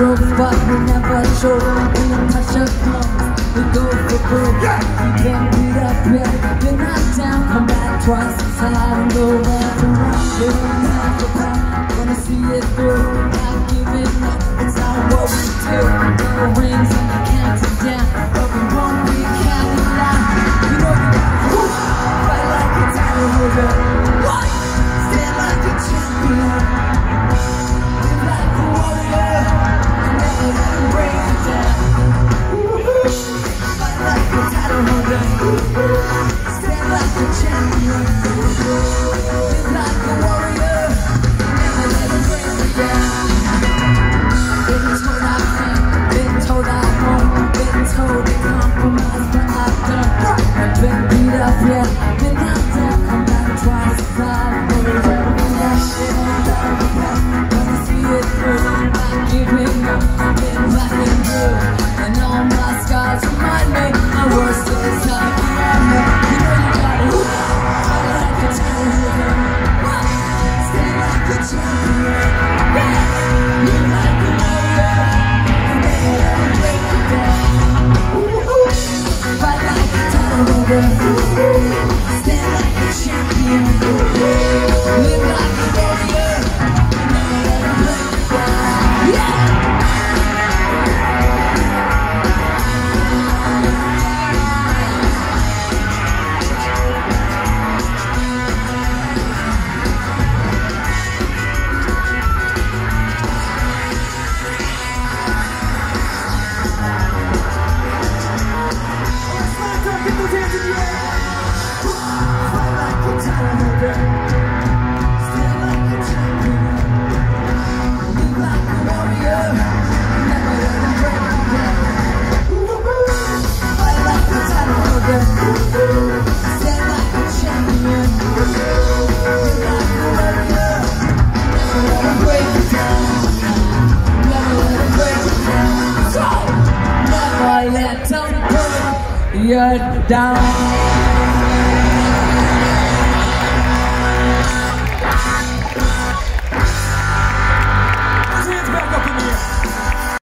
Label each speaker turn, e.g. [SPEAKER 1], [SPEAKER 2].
[SPEAKER 1] broke, but we never show In the touch of lungs, we go for broke yeah. You can beat up here, you're not down Come back twice, it's hard and go back around They don't have to back, wanna see it through champion, like a warrior, never let the break me down. you're down.